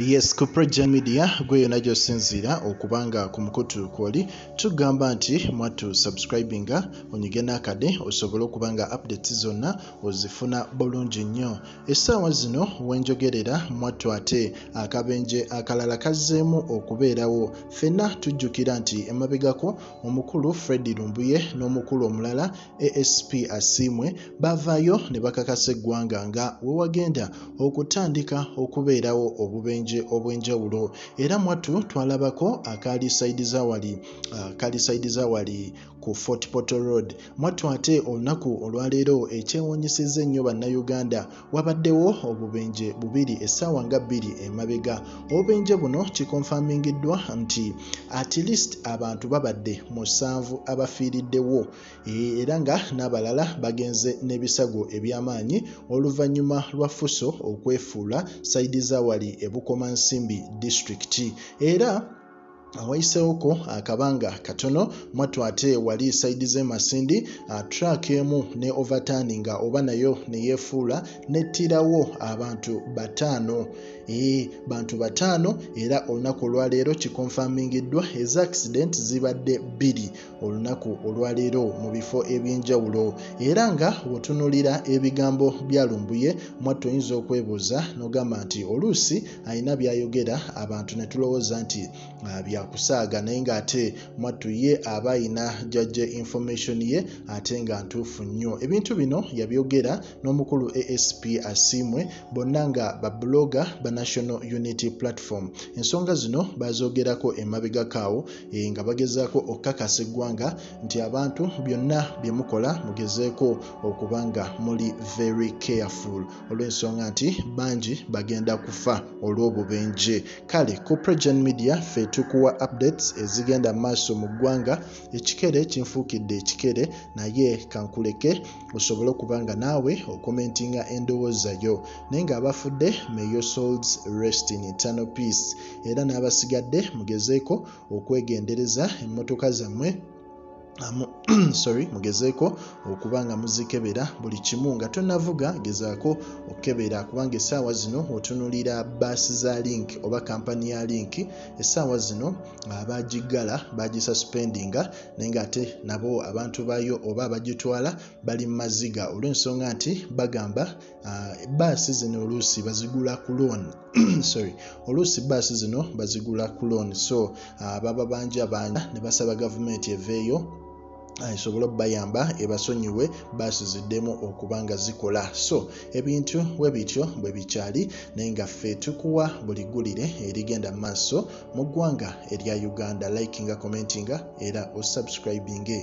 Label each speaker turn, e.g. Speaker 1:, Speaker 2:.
Speaker 1: yes ku progen media gwe yonna gy'osinziira okubanga ku mukutu kwoli tugamba nti mwattu subscribinga onyige n'akade osobole okuba nga updates zonna ozifuna bulungi nnyo. Essaawa zino wenjogerera mwattu ate akabenje akalala kazzeemu okubeerawo. Ffenna tujjukira nti emabegako omukulu fred lumbuye n'omukulu omulala asp asiimwe baavaayo ne bakakasa eggwanga nga we wagenda okutandika okubeerawo obubenje obw'enjawulo. Era mwattu twalabako akaali saidi za wali akaali saidi za wali ku fort portal road. Mwattu ate olunaku olwaleero ekyewuunyisizza ennyo bannayuganda. Wabaddewo obubenje bubiri essaawa nga bbiri emabega. Obubenje buno kikonfamingiddwa nti at least abantu babadde musanvu abafiiriddewo. Era nga n'abalala bagenze n'ebisago eby'amaanyi oluvannyuma lwa fuso okwefuula saidi za wali ebukoma nsimbi district. Era awayisewoko akabanga katono mwattu ate wali saidi z'emasindi track emu ne overturninga oba nayo neyeefuula nettirawo abantu bataano. Ee bantu bataano era olunaku olwaleero kikonfamingiddwa eza accident zibadde bbiri. Olunaku olwaleero mu bifo eby'enjawulo. Era nga wotunulira ebigambo byalumbuye mwattu oyinza okwebuuza n'ogamba nti oluusi alina byayogera abantu ne tulowooza nti byakusaaga naye ng'ate mwattu ye aba ayina jajje information ye ate nga ntuufu nnyo. Ebintu bino yabyogera n'omukulu asp asiimwe bonna nga babuloga ba national unity platform. Ensonga zino bazogerako emabegakaawo e, nga bagezaako okukakasa eggwanga nti abantu byonna bye mukola mugezeeko okuba nga muli very careful. Olw'ensonga nti bangi bagenda kufa olw'obubenje. Kale ku progen media fe tukuwa updates ezigenda maaso mu ggwanga. Ekikere kinfuukidde ekikere naye kankuleke osobole okuba nga naawe okomentinga endowooza yo. Naye ng'abafudde mayo souls rest in eternal peace. Era n'abasigadde mugezeeko okwegendereza emmotoka zammwe sorry mugezeeko okuba nga muzikebera buli kimu nga tonavuga gezaako okukebera kubanga essaawa zino otunulira baasi za link oba kampani ya link essaawa zino abagiggala bagisuspendinga naye ngaate nabo abantu baayo oba abagitwala bali mu maziga. Olw'ensonga nti bagamba uh, baasi zino oluusi bazigula ku loan sorry oluusi baasi zino bazigula ku loan. So uh, baba banja banja ne basaba gavumenti eveeyo esobole okubayamba ebasonyiwe basiziddemu okuba nga zikola. So ebintu bwe bityo bwe bikyali naye nga ffe tukuwa buli ggulire erigenda mu maaso mu ggwanga erya uganda. Likinga commentinga era osubscribinge